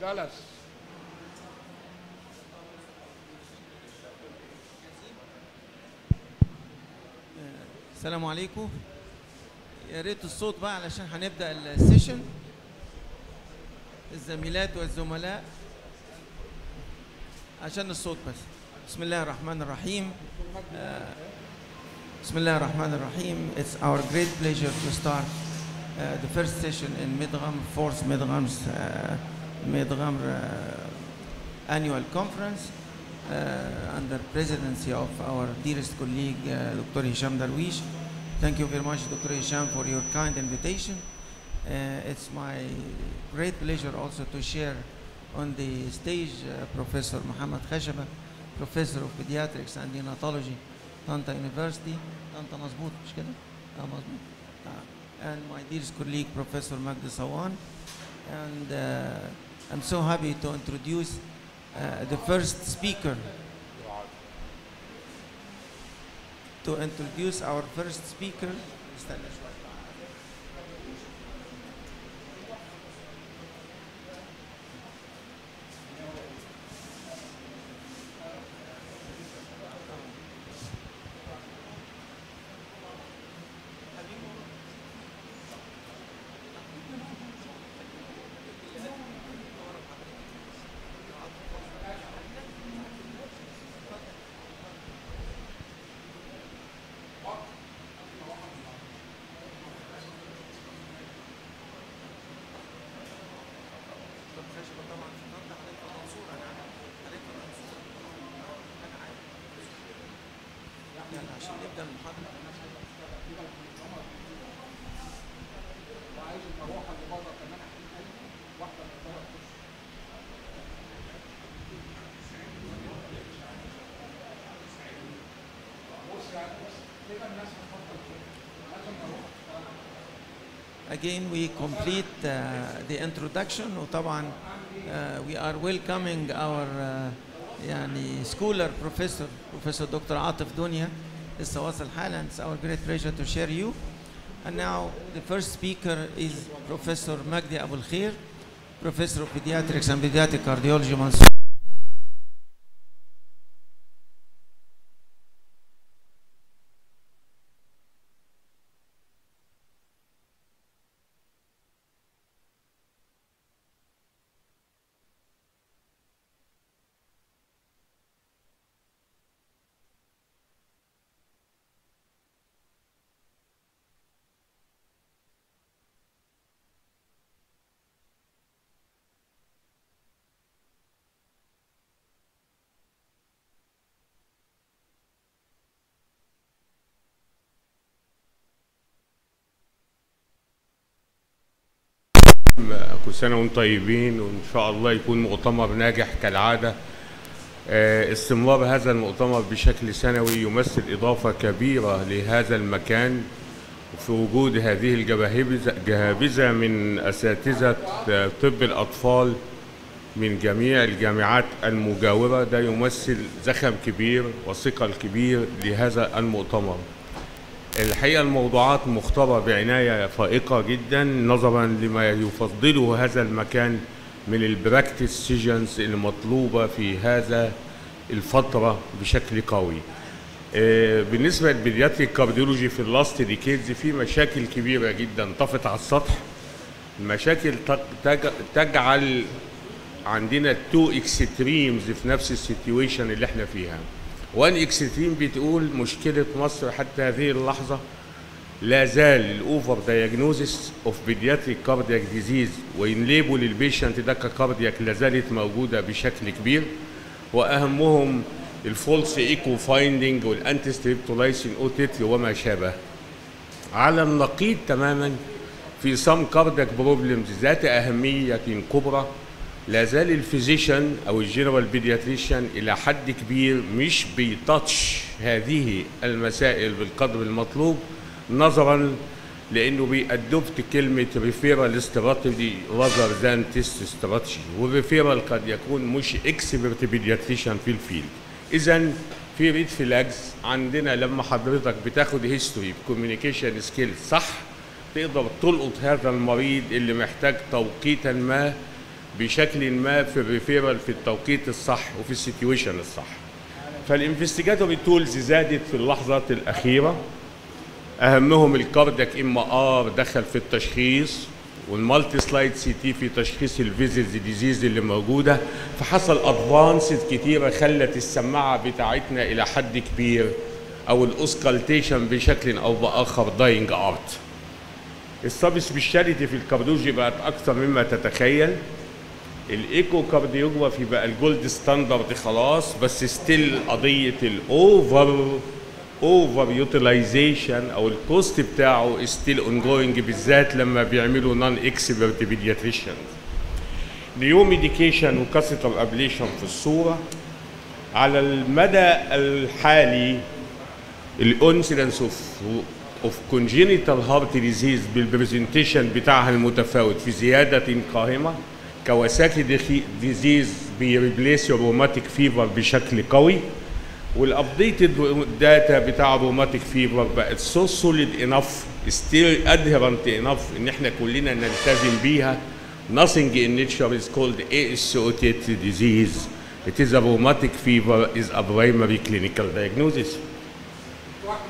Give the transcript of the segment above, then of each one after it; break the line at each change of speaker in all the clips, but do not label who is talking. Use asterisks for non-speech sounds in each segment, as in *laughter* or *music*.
جلس
السلام عليكم. يا ريت الصوت بقى علشان هنبدأ السيشن. الزميلات والزملاء. عشان الصوت بس. بسم الله الرحمن الرحيم. آه، بسم الله الرحمن الرحيم. It's our great pleasure to start uh, the first session in Midgham, fourth Midgham's uh, Midgham uh, annual conference uh, under presidency of our dearest colleague uh, Dr. Hisham Darwish. Thank you very much, Dr. Hisham, for your kind invitation. Uh, it's my great pleasure also to share on the stage uh, Professor Muhammad Khashaba, Professor of Pediatrics and Neonatology, Tanta University. Tanta مظبوط مش كده؟ اه مظبوط. Uh, and my dearest colleague Professor Magdi Sawan. And uh, I'm so happy to introduce uh, the first speaker. To introduce our first speaker استنى شوية. يلا عشان نبدا المحاضره Again, we complete uh, the introduction وطبعا uh, we are welcoming our uh, يعني scholar professor Professor Dr. Atif Dunya It's Tawassul Hal and it's our great pleasure to share you. And now the first speaker is Professor Magdi Abul Khair, Professor of Pediatrics and Pediatric Cardiology, Mansour.
كل سنة وأنتم طيبين وإن شاء الله يكون مؤتمر ناجح كالعادة. آه، استمرار هذا المؤتمر بشكل سنوي يمثل إضافة كبيرة لهذا المكان في وجود هذه الجباهبذة جهابذة من أساتذة آه، طب الأطفال من جميع الجامعات المجاورة. ده يمثل زخم كبير وثقل كبير لهذا المؤتمر. الحقيقة الموضوعات مختارة بعناية فائقة جدا نظرا لما يفضله هذا المكان من ال practice sessions المطلوبة في هذا الفترة بشكل قوي. آه، بالنسبة لل pediatric cardiology في ال last decades في مشاكل كبيرة جدا طفت على السطح. المشاكل تج- تج- تجعل عندنا two extremes في نفس ال situation اللي إحنا فيها. one extreme بتقول مشكلة مصر حتى هذه اللحظة لا زال ال over diagnosis of pediatric cardiac disease وان label ال patient ده ك cardiac لا زالت موجودة بشكل كبير وأهمهم ال false echo finding وال anti streptolysin O titre وما شابه. على النقيض تماما في some cardiac problems ذات أهمية كبرى لا زال ال physician أو ال general pediatrician إلى حد كبير مش بي touch هذه المسائل بالقدر المطلوب نظرا لأنه بي adopt كلمة referral strategy rather than test strategy وال referral قد يكون مش expert pediatrician في ال field إذا في red flags عندنا لما حضرتك بتاخد history ب communication skills صح تقدر تلقط هذا المريض اللي محتاج توقيتا ما بشكل ما في ال referral في التوقيت الصح وفي ال situation الصح. فال investigatory tools زادت في اللحظات الأخيرة. أهمهم ال cardiac MR دخل في التشخيص وال multislice CT في تشخيص ال vessels disease اللي موجودة. فحصل advances كتيرة خلت السماعة بتاعتنا إلى حد كبير أو ال auscultation بشكل أو بآخر dying art ال subspeciality في ال cardiology بقت أكثر مما تتخيل. ال echocardiography بقى ال gold standard خلاص بس still قضية ال over overutilization أو ال cost بتاعه still ongoing بالذات لما بيعملوا non expert pediatrician new medication و catheter ablation في الصورة. على المدى الحالي ال incidence of of congenital heart disease بال presentation بتاعها المتفاوت في زيادة قائمة. Kawasaki disease بي replace ال rheumatic fever بشكل قوي. وال updated data بتاع ال rheumatic fever بقت so solid enough still adherent enough إن إحنا كلنا نلتزم بيها. Nothing in nature is called associated disease. It is a rheumatic fever is a primary clinical diagnosis.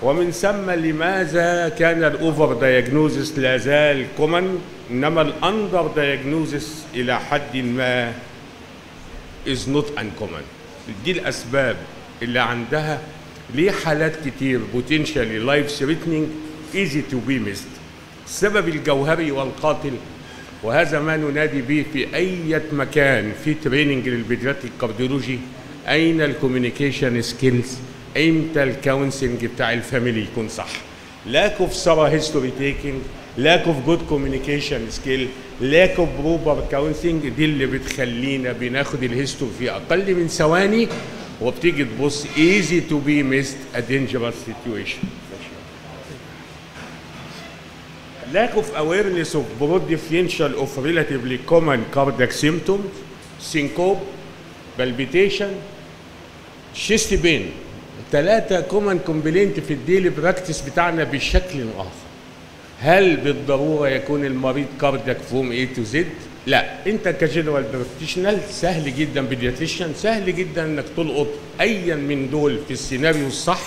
ومن ثم لماذا كان ال overdiagnosis لا زال common إنما ال underdiagnosis إلى حد ما is not uncommon. دي الأسباب اللي عندها. ليه حالات كتير؟ potentially life threatening easy to be missed السبب الجوهري والقاتل. وهذا ما ننادي به في أي مكان في training لل pediatric cardiology أين ال communication skills إمتى ال counseling بتاع ال family يكون صح lack of thorough history taking lack of good communication skill lack of proper counseling دي اللي بتخلينا بناخد الهيستوري في أقل من ثواني وبتيجي تبص easy to be missed a dangerous situation lack of awareness of broad differential of relatively common cardiac symptoms syncope palpitation chest pain ثلاثة common complaint في ال daily practice بتاعنا بشكل آخر. هل بالضرورة يكون المريض cardiac from A to Z؟ لا. أنت ك general practitioner سهل جدا pediatrician سهل جدا إنك تلقط ايا من دول في السيناريو الصح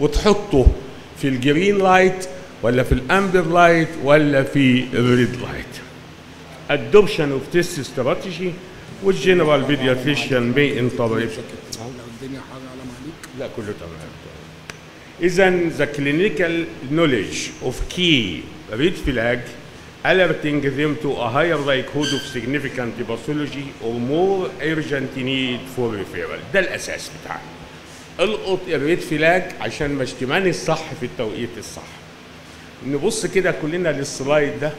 وتحطه في ال green light ولا في ال amber light ولا في ال red light adoption of this strategy وال general pediatrician may interpret لا كله تمام اذا the clinical knowledge of key red flag alerting them to a higher likelihood of significant pathology or more urgent need for referral ده الاساس بتاعنا القط ال red flag عشان ما اشتماني الصح في التوقيت الصح نبص كده كلنا لل slide ده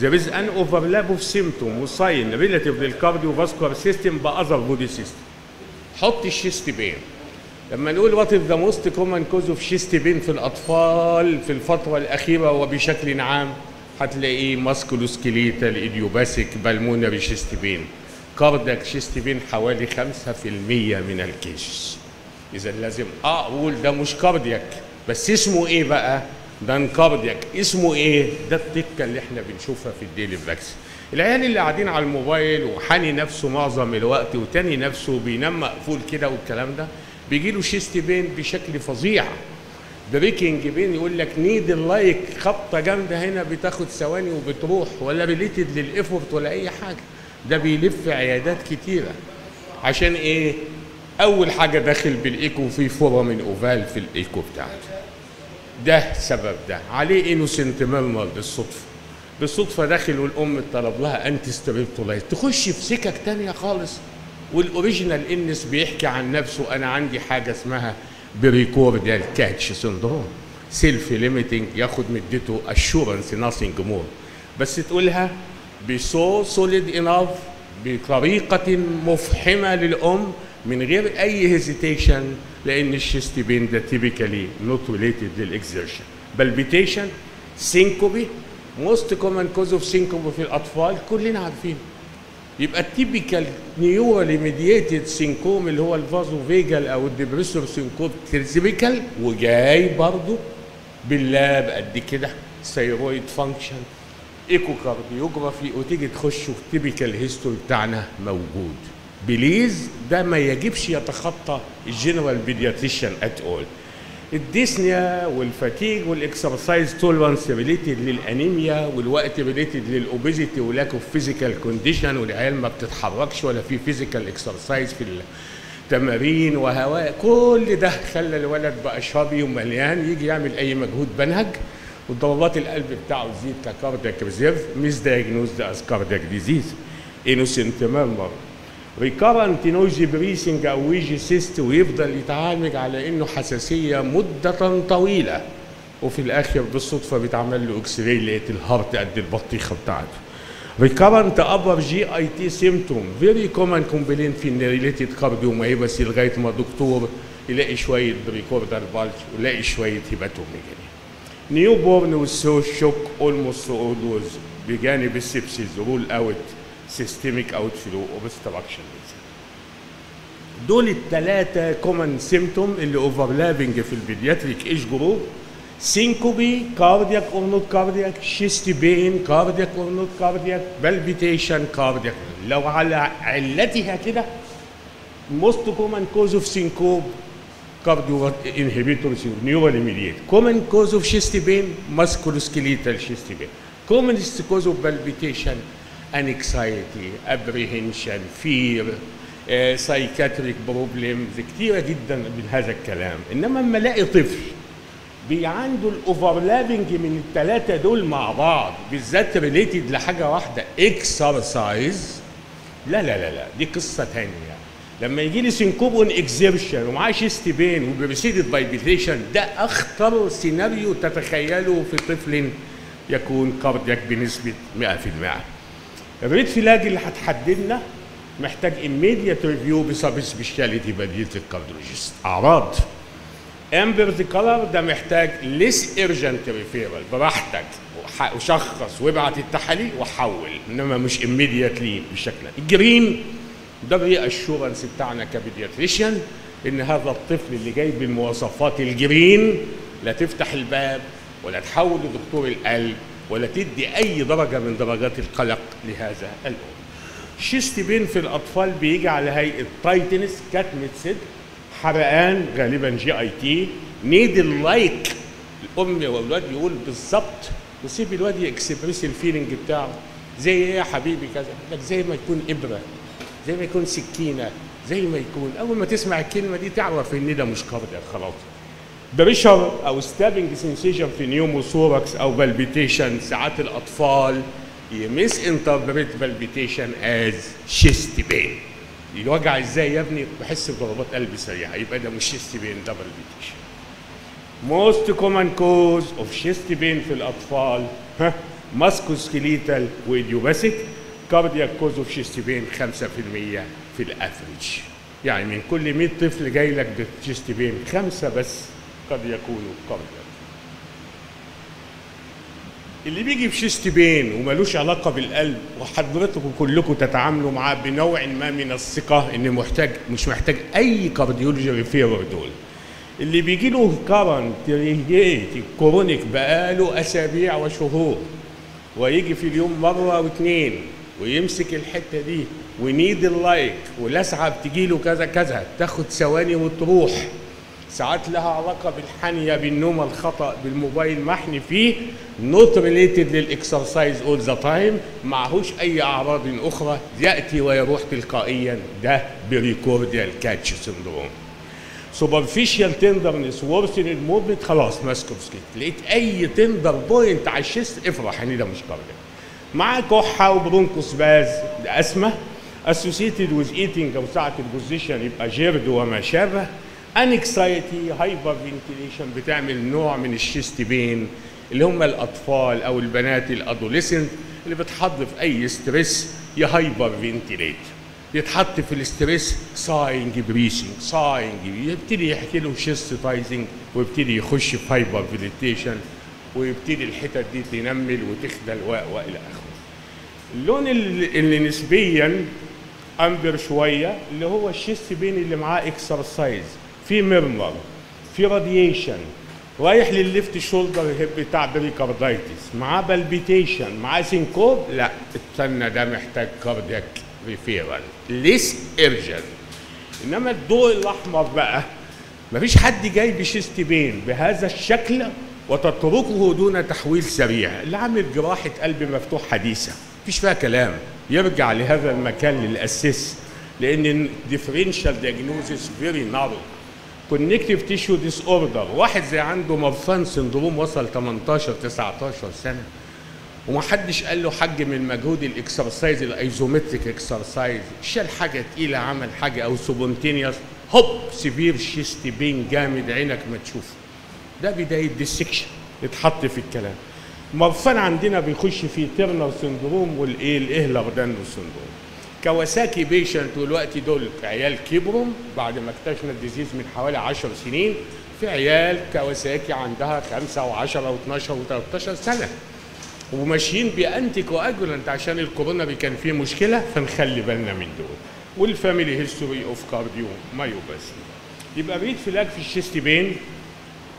There is an overlap of symptom و sign relative لل cardiovascular system ب other body system حط ال chest pain لما نقول what the most common cause of chest pain في الأطفال في الفترة الأخيرة وبشكل عام هتلاقيه musculoskeletal idiopathic pulmonary chest pain. cardiac chest pain حوالي 5% من ال cases اذا لازم أقول ده مش cardiac بس اسمه إيه بقى؟ ده cardiac. اسمه إيه؟ ده التكه اللي إحنا بنشوفها في ال daily practice العيال اللي قاعدين على الموبايل وحاني نفسه معظم الوقت وتاني نفسه بينام مقفول كده والكلام ده بيجي له chest pain بشكل فظيع. pricking pain يقول لك needle like خبطة جامدة هنا بتاخد ثواني وبتروح ولا related لل effort ولا أي حاجة. ده بيلف عيادات كتيرة. عشان إيه؟ أول حاجة داخل بالإيكو في foramen ovale في الإيكو بتاعته. ده سبب ده. عليه innocent murmur بالصدفة. بالصدفة داخل والأم طلب لها anti streptolysin تخش في سكك تانية خالص. وال original إنس بيحكي عن نفسه. أنا عندي حاجة اسمها precordial catch syndrome self limiting ياخد مدته assurance nothing more بس تقولها ب so solid enough بطريقة مفحمة للأم من غير أي hesitation لأن ال chest pain ده typically not related لل exertion palpitation syncope most common cause of syncope في الأطفال كلنا عارفين. يبقى ال typical neurally mediated syncope اللي هو ال vasovagal أو ال depressor syncope typical وجاي برضه بال lab قد كده thyroid function echocardiography وتيجي تخش typical history بتاعنا موجود. please ده ما يجبش يتخطى الجنرال بيدياتريشن ات اول الديسنيا والفاتيج والإكسرسايز تولرانس ريليتد للأنيميا والوقت related لل obesity و lack of physical condition والعيال ما بتتحركش ولا في physical exercise في التمارين وهواء. كل ده خلى الولد بقى chubby ومليان يجي يعمل أي مجهود ينهج وضربات القلب بتاعه تزيد ك cardiac reserve مش diagnosed as cardiac disease innocent murmur recurrent noisy breathing أو wheezy chest ويفضل يتعالج على إنه حساسية مدة طويلة. وفي الآخر بالصدفة بيتعمل له x-ray لقيت ال heart قد البطيخة بتاعته. recurrent upper GIT symptom very common complain في dilated cardiomyopathy لغاية ما دكتور يلاقي شوية precordial bulge ويلاقي شوية hepatomegaly newborn و also shock almost always بجانب ال sepsis rule out outflow obstruction دول الثلاثه common symptom اللي overlapping في ال pediatric age group syncope cardiac or not cardiac chest pain cardiac or not cardiac palpitation cardiac لو على علتها كده most common cause of syncope cardio inhibitors neural immediate common cause of chest pain musculoskeletal chest pain. Common cause of palpitation anxiety apprehension fear uh, psychiatric problems كتيرة جدا من هذا الكلام. إنما لما الاقي طفل عنده الاوفرلابنج من الثلاثه دول مع بعض بالذات ريليتد لحاجة واحدة اكسرسايز لا لا لا لا دي قصة ثانية لما يجي لي syncope on exertion ومعاه chest pain و preceded by palpitation ده أخطر سيناريو تتخيله في طفل يكون cardiac بنسبة 100% ال red flag اللي هتحددنا محتاج immediate review ب subspecialty بديلة ال cardiologist. أعراض. amber color ده محتاج less urgent referral براحتك. وشخص. وابعت التحاليل وحول. إنما مش immediately بالشكل ده. ال green ده ال reassurance بتاعنا ك pediatrician إن هذا الطفل اللي جاي بالمواصفات ال green لا تفتح الباب ولا تحول لدكتور القلب. ولا تدي أي درجة من درجات القلق لهذا الام. chest pain في الأطفال بيجي على هيئه tightness كتمه صدر حرقان غالبا GIT. needle-like الأم والولاد يقول بالظبط وسيب الواد ي express ال feeling بتاعه. زي إيه يا حبيبي كذا؟ لك زي ما يكون إبرة زي ما يكون سكينة زي ما يكون. أول ما تسمع الكلمة دي تعرف إن ده مش cardiac خلاص. pressure أو stabbing sensation في pneumothorax أو palpitation ساعات الاطفال ي misinterpret palpitation as chest pain الوجع إزاي يا ابني بحس بضربات قلب سريعه يبقى ده مش chest pain ده palpitation most common cause of chest pain في الأطفال ها musculoskeletal و idiopathic cardiac cause of chest pain 5% في ال average. يعني من كل 100 طفل جاي لك ب chest pain خمسة بس. قد يكونوا cardiac اللي بيجي ب chest pain وملوش علاقة بالقلب وحضرتكم كلكم تتعاملوا معاه بنوع ما من الثقة ان محتاج مش محتاج أي cardiology referral دول. اللي بيجي له recurrent chronic بقاله أسابيع وشهور ويجي في اليوم مرة واثنين ويمسك الحتة دي و needle-like ولسعه بتجي له كذا كذا تاخد ثواني وتروح. ساعات لها علاقة بالحنية بالنوم الخطأ بالموبايل محني فيه. not related لل exercise all the time معهوش أي أعراض أخرى. يأتي ويروح تلقائيا. ده precordial catch syndrome. superficial tenderness worsen ال movement خلاص musculoskeletal لقيت أي tender point على ال chest افرح. ان ده مش cardiac مع كحة و bronchospasm. ده اسمه associated with eating أو ساعة ال position يبقى GERD وما شابه. انكسايتي هايبر فنتيليشن بتعمل نوع من ال chest pain اللي هم الأطفال أو البنات ال adolescent اللي بتحط في أي ستريس يهايبر فنتيليت يتحط في الاستريس ساينج بريسنج ساينج يبتدي يحكي له شيستايزنج ويبتدي يخش في هايبر فيليتيشن ويبتدي الحتت دي تنمل وتخدل والى آخره. اللون ال- اللي نسبيا أمبر شوية اللي هو الشيست بين اللي معاه اكسرسايز في ميرمر في راديشن رايح للل left shoulder هيب بتاع pericarditis معاه palpitation معاه syncope لا استنى ده محتاج cardiac referral less urgent إنما الضوء الأحمر بقى مفيش حد جاي ب chest pain بهذا الشكل وتتركه دون تحويل سريع. اللي عامل جراحه قلب مفتوح حديثة. مفيش فيها كلام. يرجع لهذا المكان لل assess لأن differential diagnosis very narrow connective tissue disorder واحد زي عنده Marfan syndrome وصل 18 19 سنة. ومحدش قال له حجم المجهود ال exercise ال isometric exercise. شال حاجة تقيلة عمل حاجة. أو spontaneous هوب severe chest pain جامد عينك ما تشوفه ده بداية dissection اتحط في الكلام. مرفان عندنا بيخش في Turner syndrome والإيه؟ ال Ehlers-Danlos syndrome Kawasaki patient دلوقتي دول عيال كبروا بعد ما اكتشفنا ال disease من حوالي 10 سنين في عيال كواساكي عندها 5 و10 و12 و13 سنة. وماشيين ب anticoagulant عشان ال coronary كان فيه مشكلة فنخلي بالنا من دول. وال family history of cardiomyopathy يبقى red flag في ال chest pain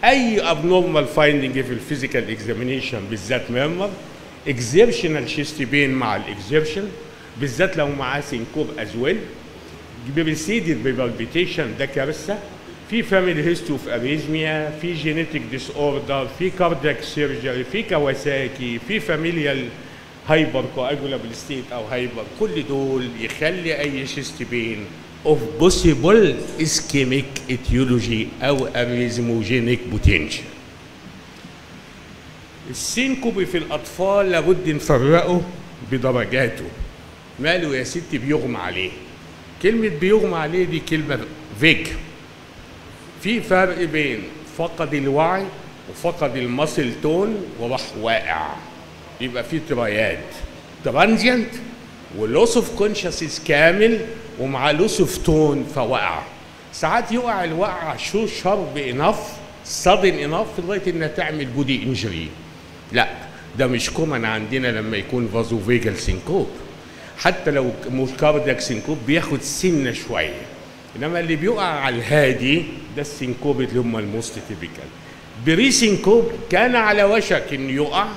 أي abnormal finding في ال physical examination بالذات murmur exertional chest pain مع ال exertion بالذات لو معاه syncope as well preceded ب palpitation ده كارثة. في family history في arrhythmia في genetic disorder في cardiac surgery في كواساكي في familial hypercoagulable state أو hyper كل دول يخلي أي chest pain of possible ischemic etiology أو arrhythmogenic potential ال syncope في الأطفال لابد نفرقه بدرجاته. ماله يا ستي بيغمى عليه؟ كلمة بيغمى عليه دي كلمة vague في فرق بين فقد الوعي وفقد ال muscle tone وراح واقع. يبقى في ترايات. transient و loss of consciousness كامل ومع loss of tone فوقع. ساعات يقع الوقع شو شرب انف sudden enough لغاية إنها تعمل body injury لا ده مش common عندنا لما يكون vasovagal syncope حتى لو مش cardiac syncope بياخد سنة شوية إنما اللي بيقع على الهادي ده ال syncope اللي هم ال most typical presyncope كان على وشك إنه يقع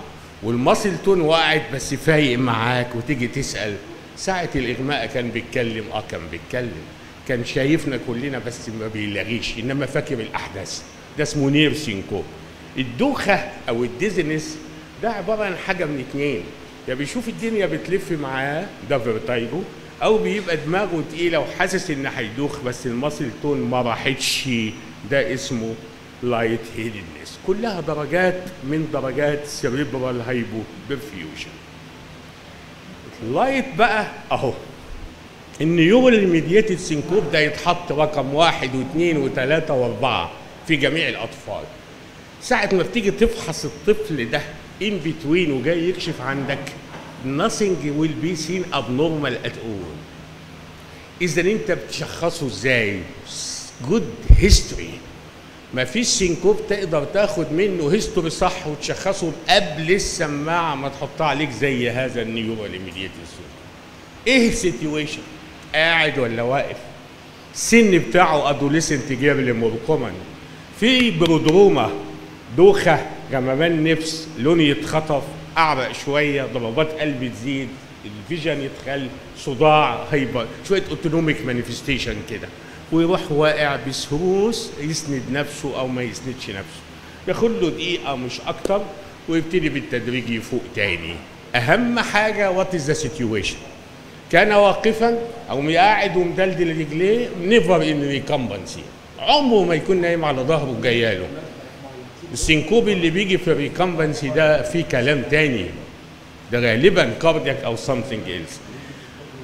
وال muscle tone وقعت بس فايق معاك وتيجي تسأل. ساعة الإغماء كان بيتكلم آه كان بيتكلم. كان شايفنا كلنا بس ما بيلاغيش إنما فاكر الأحداث. ده اسمه near syncope. الدوخة أو ال dizziness ده عبارة عن حاجة من اتنين. يا بيشوف الدنيا بتلف معاه ده vertigo أو بيبقى دماغه تقيلة وحاسس إن هيدوخ بس ال muscle tone ما راحتش. ده اسمه lightheadedness كلها درجات من درجات cerebral hypoperfusion ال light بقى أهو. ال neurally mediated syncope ده يتحط رقم واحد واثنين وثلاثة وأربعة في جميع الأطفال. ساعة ما بتيجي تفحص الطفل ده in between وجاي يكشف عندك nothing will be seen abnormal at all إذا أنت بتشخصه إزاي؟ good history ما فيش syncope تقدر تاخد منه history صح وتشخصه قبل السماعة ما تحطها عليك زي هذا ال neurally mediated إيه ال situation؟ قاعد ولا واقف؟ السن بتاعه adolescent girly more common في prodroma دوخة جمامان نفس لون يتخطف اعرق شوية ضربات قلب تزيد ال vision يتخل صداع hyper شوية autonomic manifestation كده. ويروح واقع بسهوس يسند نفسه أو ما يسندش نفسه. ياخد له دقيقة مش أكتر ويبتدي بالتدريج يفوق تاني. أهم حاجة what is the situation كان واقفا أو قاعد ومدلدل رجليه never in recumbency عمره ما يكون نايم على ظهره جاياله ال syncope اللي بيجي في ال recumbency ده في كلام تاني. ده غالبا cardiac أو something else.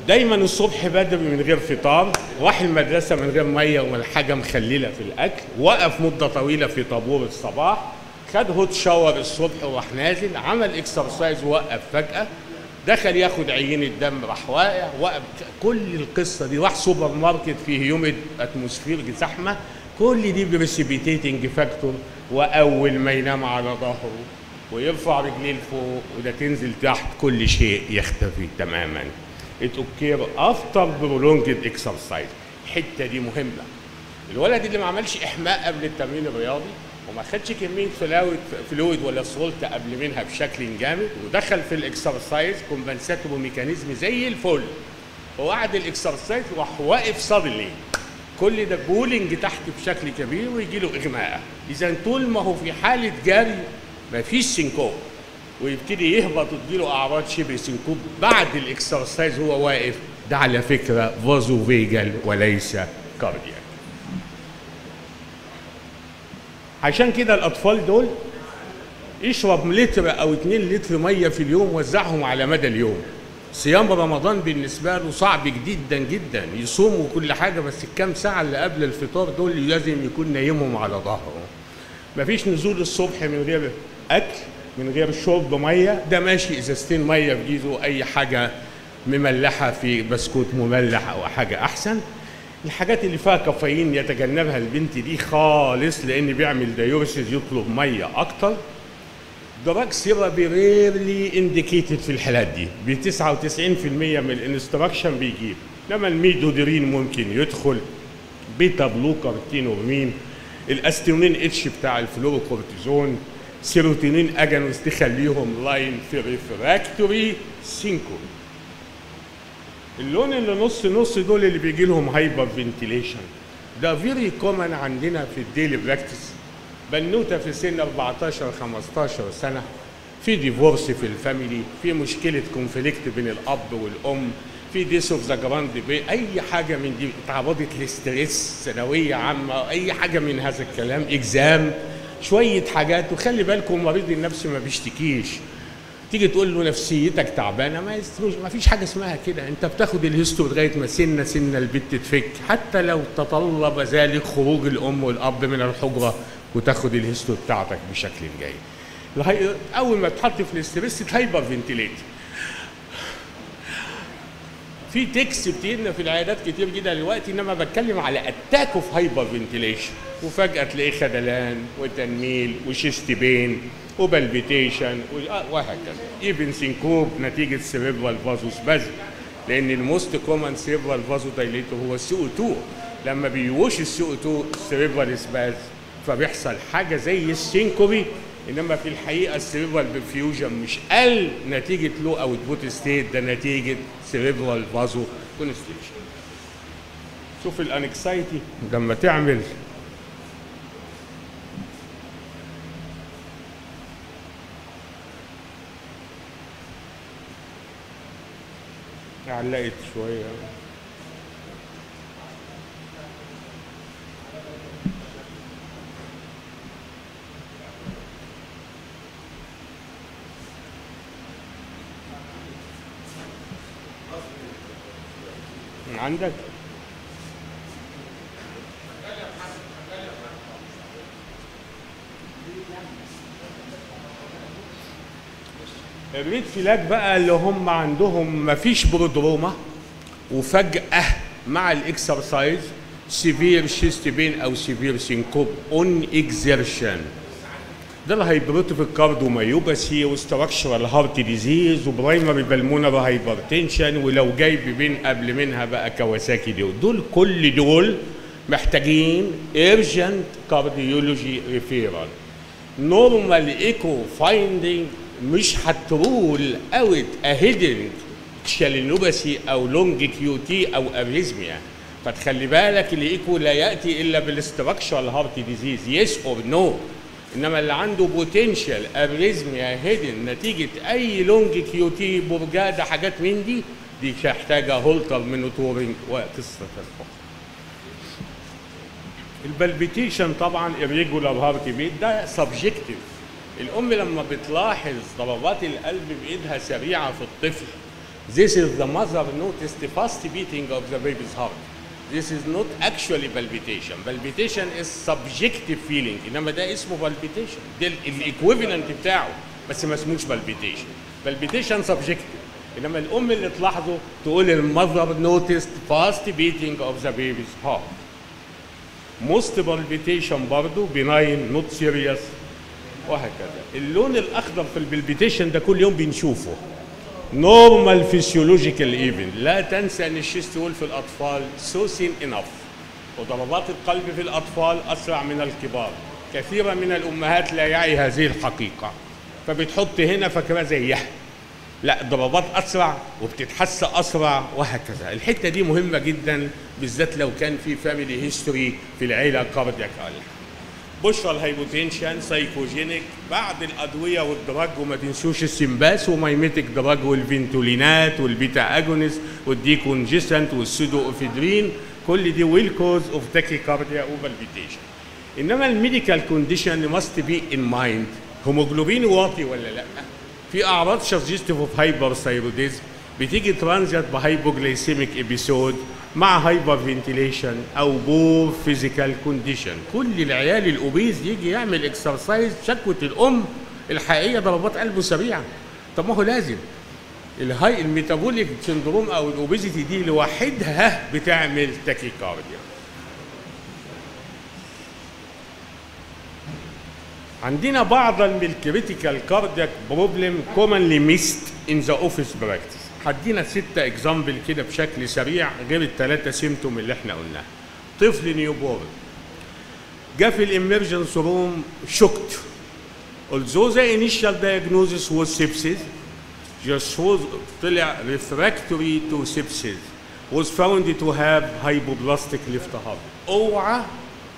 دايما الصبح بدري من غير فطار راح المدرسة من غير مية ومن حاجة مملحة في الأكل وقف مدة طويلة في طابور الصباح خد hot shower الصبح وراح نازل عمل exercise وقف فجأة دخل ياخد عينة دم راح واقع وقف. كل القصة دي راح سوبر ماركت فيه يوم atmosphere زحمة. كل دي precipitating factor وأول ما ينام على ظهره ويرفع رجليه لفوق وده تنزل تحت كل شيء يختفي تماما. It occur after prolonged exercise. الحتة دي مهمة. الولد اللي ما عملش إحماء قبل التمرين الرياضي وما خدش كمية fluid fluid ولا salt قبل منها بشكل جامد ودخل في ال exercise compensatory mechanism زي الفل. وقعد ال exercise وراح واقف suddenly كل ده pooling تحت بشكل كبير ويجي له إغماء. إذا طول ما هو في حالة جري مفيش syncope ويبتدي يهبط وتجيله أعراض شبه سينكوب بعد ال exercise هو واقف. ده على فكرة فازو فيجل وليس كاردياك. عشان كده الأطفال دول يشرب لتر أو 2 لتر مية في اليوم وزعهم على مدى اليوم. صيام رمضان بالنسبة له صعب جدا جدا. يصوم وكل حاجة بس الكام ساعة اللي قبل الفطار دول لازم يكون نايمهم على ظهره. مفيش نزول الصبح من غير أكل من غير شرب مية. ده ماشي ازازتين مية في جيزه أي حاجة مملحة في بسكوت مملح أو حاجة أحسن. الحاجات اللي فيها كافيين يتجنبها البنت دي خالص لأن بيعمل diuresis يطلب مية أكتر. drug therapy rarely indicated في الحالات دي. ب 99% من ال instruction بيجيب. إنما ال midodrine ممكن يدخل beta blocker تينورمين الاستيونين إتش بتاع ال fludrocortisone serotonin agonist تخليهم line في refractory syncope اللون اللي نص نص دول اللي بيجي لهم hyperventilation ده very common عندنا في ال daily practice بنوتة في سن 14 15 سنة. في divorce في ال family في مشكلة conflict بين الأب والأم. في death of the grand بي أي حاجة من دي اتعرضت ل stress ثانويه عامة أي حاجة من هذا الكلام exam شوية حاجات. وخلي بالكم مريض النفس ما بيشتكيش. تيجي تقول له نفسيتك تعبانة ما ما فيش حاجة اسمها كده. أنت بتاخد ال history لغاية ما سنة سنة البت تفك. حتى لو تطلب ذلك خروج الأم والأب من الحجرة وتاخد ال history بتاعتك بشكل جيد. أول ما تحط في ال stress ت hyperventilate في attacks بتجيلنا في العيادات كتير جدا دلوقتي إنما بتكلم على attack of hyperventilation وفجأة تلاقيه خدلان وتنميل و chest pain و palpitation آه، وهكذا. even syncope نتيجة cerebral vasospasm لأن ال most common cerebral vasodilator هو ال CO2 لما بي wash ال CO2 cerebral spasm فبيحصل حاجة زي ال syncope إنما في الحقيقة ال cerebral perfusion مش قل نتيجة low output state ده نتيجة cerebral vasoconstriction شوف ال anxiety لما تعمل علقت شوية. عندك؟ ال red flag بقى اللي هم عندهم مفيش prodrome وفجأة مع ال exercise severe chest pain أو severe syncope on exertion ده ال hypertrophic cardiomyopathy و structural heart disease و primary pulmonary hypertension ولو جايب pain قبل منها بقى كواساكي دول دول كل دول محتاجين urgent cardiology referral normal echo finding مش هت rule out a hidden channelopathy أو long QT أو arrhythmia فتخلي بالك الإيكو لا يأتي إلا بال structural heart disease. yes or no إنما اللي عنده potential arrhythmia hidden نتيجة أي long QT Brugada حاجات من دي دي محتاجه Holter monitoring وقصة الحكم ال palpitation طبعا ال regular heart beat ده subjective الأم لما بتلاحظ ضربات القلب بإيدها سريعة في الطفل This is the mother noticed the fast beating of the baby's heart. This is not actually palpitation. Palpitation is subjective feeling انما ده اسمه palpitation. ده ال equivalent بتاعه بس ما اسموش palpitation. Palpitation subjective. انما الام اللي تلاحظه تقول ال mother noticed fast beating of the baby's heart. most palpitation برضه benign not serious وهكذا اللون الاخضر في ال palpitation ده كل يوم بنشوفه normal physiological even لا تنسى إن ال chest wall في الأطفال so thin enough. وضربات القلب في الأطفال أسرع من الكبار. كثيرا من الأمهات لا يعي هذه الحقيقة. فبتحط هنا فاكره زيها. لا ضربات أسرع وبتتحس أسرع وهكذا. الحتة دي مهمة جدا بالذات لو كان في family history في العيلة cardiac postural hypotension psychogenic بعد الأدوية وال drug وما تنسوش ال sympathomimetic drug والفنتولينات وال beta agonist وال decongestant وال pseudoephedrine كل دي will cause of tachycardia و palpitation إنما ال medical condition must be in mind. هيموجلوبين واطي ولا لأ؟ في أعراض suggestive of hyper بتيجي transient ب hypoglycemic episode مع hyperventilation أو poor physical condition كل العيال ال obese يجي يعمل exercise شكوى الأم الحقيقية ضربات قلبه سريعة. طب ما هو لازم. ال high ال metabolic syndrome أو ال obesity دي لوحدها بتعمل tachycardia عندنا بعض من ال critical cardiac problem commonly missed in the office practice هدينا ستة example كده بشكل سريع غير الثلاثة symptom اللي إحنا قلناها. طفل newborn جه في ال emergency room shocked. Although the initial diagnosis was sepsis just was طلع refractory to sepsis. Was found to have hypoplastic left heart أوعى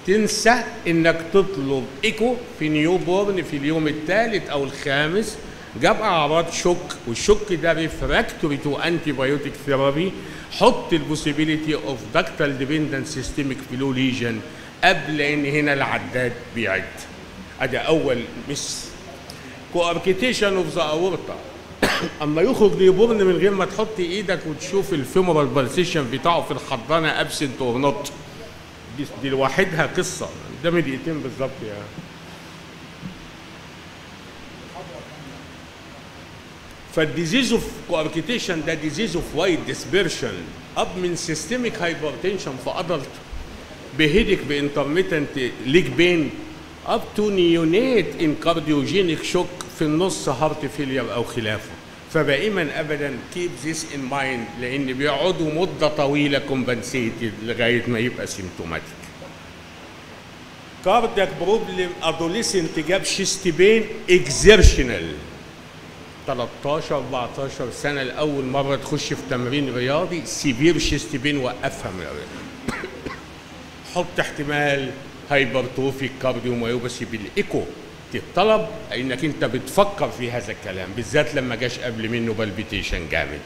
تنسى إنك تطلب إيكو في newborn في اليوم الثالث أو الخامس جاب أعراض shock وال shock ده refractory to antibiotic therapy حط ال possibility of ductal dependent systemic flow lesion قبل إن هنا العداد بيعد. أدي أول miss coarctation of the aorta أما يخرج newborn من غير ما تحط إيدك وتشوف ال femoral pulsation بتاعه في الحضانة absent or not دي لوحدها قصة. ده من دقيقتين بالظبط يعني فال disease of coarctation ده disease of wide dispersion up من systemic hypertension في adult ب headache ب intermittent leg pain up to neonate in cardiogenic shock في النص heart failure أو خلافه فدائما ابدا keep this in mind لأن بيقعدوا مدة طويلة compensated لغاية ما يبقى symptomatic cardiac problem adolescent جاب chest pain exertional 13 14 سنة لأول مرة تخش في تمرين رياضي severe chest pain وقفها من الرياضه حط احتمال hypertrophic cardiomyopathy بال echo تطلب إنك أنت بتفكر في هذا الكلام بالذات لما جاش قبل منه palpitation جامد.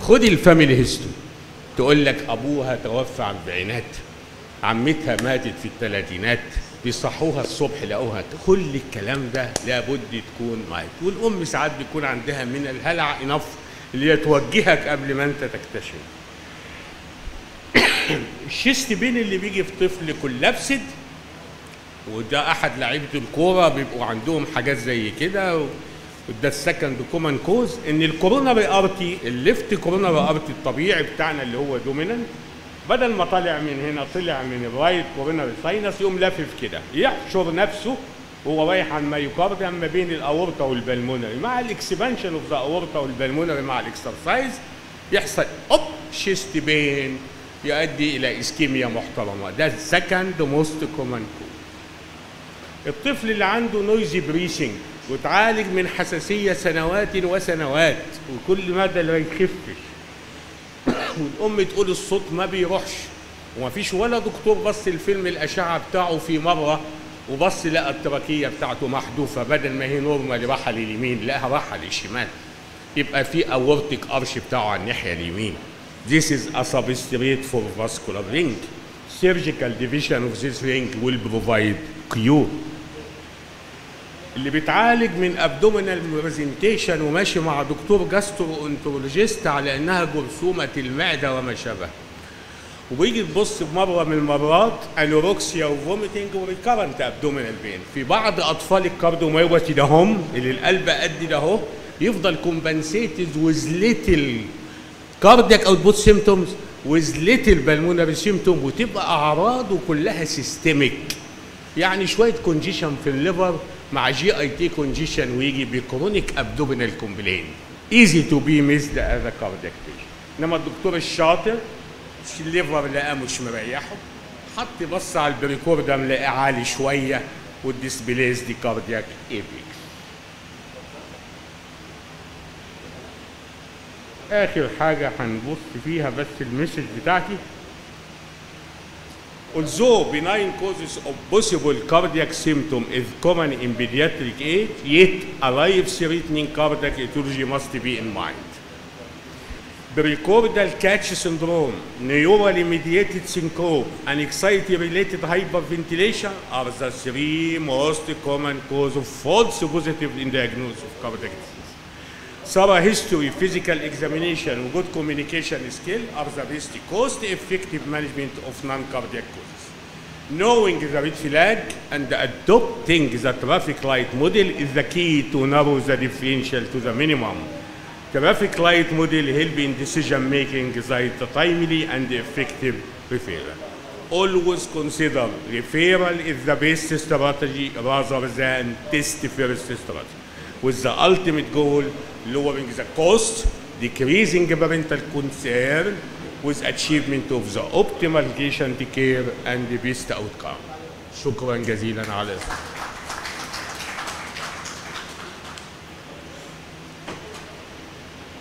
خدي ال family history. تقول لك أبوها توفى على الاربعينات عمتها ماتت في الثلاثينات. بيصحوها الصبح لقوها كل الكلام ده لابد تكون معاك. والأم ساعات بيكون عندها من الهلع enough اللي توجهك قبل ما أنت تكتشف. *coughs* ال chest pain اللي بيجي في طفل collapsed وده أحد لعيبة الكورة بيبقوا عندهم حاجات زي كده وده ال second common cause إن ال coronary artery ال left coronary artery الطبيعي بتاعنا اللي هو dominant بدل ما طالع من هنا طلع من ال right coronary sinus يقوم لافف كده يحشر نفسه وهو رايح على ال myocardium ما بين الأورطة والبلمونري. مع الإكسبانشن اوف ذا أورطة والبلمونري مع الإكسرسايز يحصل أوب chest pain يؤدي إلى ischemia محترمة. ده ال second most common الطفل اللي عنده noisy breathing وتعالج من حساسية سنوات وسنوات وكل ده ما يخفش. والأم تقول الصوت ما بيروحش وما فيش ولا دكتور بص الفيلم الأشعة بتاعه في مرة وبص لقى ال trachea بتاعته محدوفة بدل ما هي normal راحة لليمين لقاها راحة للشمال يبقى في aortic arch بتاعه على الناحية اليمين This is a substrate for vascular ring. Surgical division of this ring will provide cure. اللي بيتعالج من abdominal presentation وماشي مع دكتور gastroenterologist على إنها جرثومة المعدة وما شابه. وبيجي تبص بمرة من المرات anorexia و vomiting و recurrent abdominal pain في بعض أطفال ال cardiomyopathy ده هم اللي القلب قد ده اهو يفضل compensated with little cardiac output symptoms with little pulmonary symptom وتبقى أعراضه كلها systemic يعني شوية congestion في ال liver مع GIT congestion ويجي ب chronic abdominal complaint easy to be missed as cardiac patient إنما الدكتور الشاطر ال liver لقاه مش مريحه. حط بص على ال precordium لقاه عالي شوية displace the cardiac apex. آخر حاجة هنبص فيها بس ال message بتاعتي. Although benign causes of possible cardiac symptom is common in pediatric age, yet a life-threatening cardiac etiology must be in mind. Precordial catch syndrome, neurally mediated syncope, and anxiety-related hyperventilation are the three most common cause of false positive in diagnosis of cardiac disease. Thorough history, physical examination, good communication skill are the best cost-effective management of non-cardiac causes. Knowing the red flag and adopting the traffic light model is the key to narrow the differential to the minimum. Traffic light model help in decision making the timely and effective referral. Always consider referral is the best strategy rather than test first strategy. With the ultimate goal, lowering the cost, decreasing parental concern, with achievement of the optimal patient care and the best outcome. شكرا جزيلا على